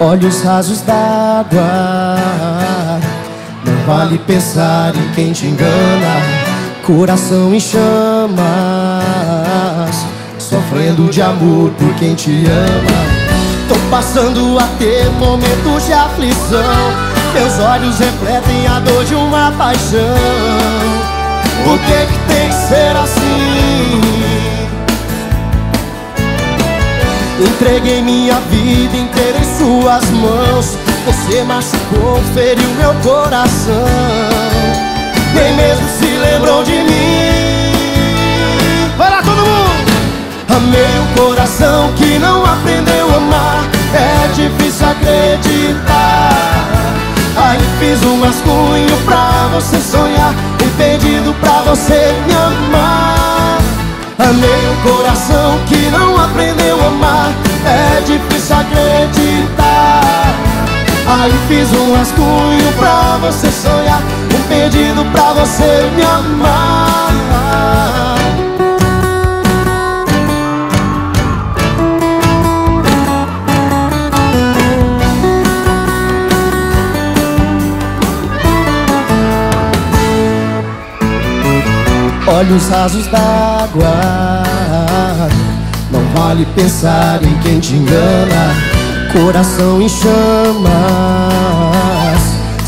Olhos rasos d'água. Não vale pensar em quem te engana. Coração em chamas. Sofrendo de amor por quem te ama. Tô passando a ter momentos de aflição. Meus olhos refletem a dor de uma paixão. Por que que tem que ser assim? Entreguei minha vida inteira em suas mãos. Você machucou, feriu meu coração. Nem mesmo se lembrou de mim. Vai lá todo mundo! Amei um coração que não aprendeu a amar. É difícil acreditar. Aí fiz um rascunho pra você sonhar. Um pedido pra você me amar. Amei um coração que não aprendeu amar É difícil acreditar. Aí fiz um rascunho pra você sonhar Um pedido pra você me amar. Olhos rasos d'água Não vale pensar em quem te engana. Coração em chamas.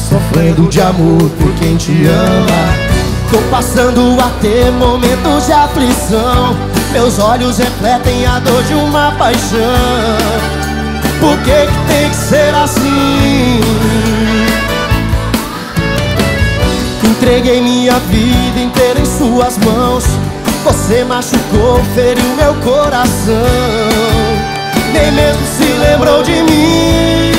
Sofrendo de amor por quem te ama. Tô passando a ter momentos de aflição. Meus olhos refletem a dor de uma paixão. Por que que tem que ser assim? Entreguei minha vida inteira em suas mãos Você machucou, feriu meu coração. Nem mesmo se lembrou de mim.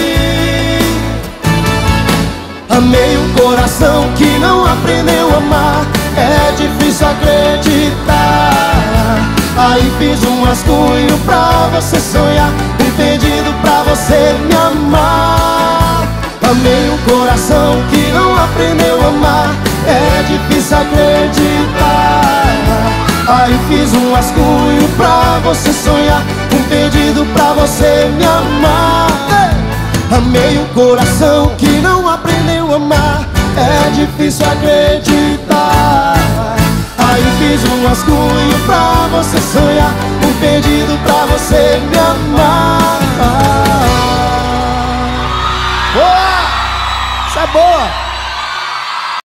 Amei um coração que não aprendeu a amar. É difícil acreditar. Aí fiz um rascunho pra você sonhar. Um pedido pra você me amar. Amei um coração que não aprendeu a amar. É difícil acreditar você sonhar Um pedido pra você me amar. Amei um coração que não aprendeu a amar. É difícil acreditar. Aí fiz um rascunho pra você sonhar Um pedido pra você me amar. Boa! Isso é boa!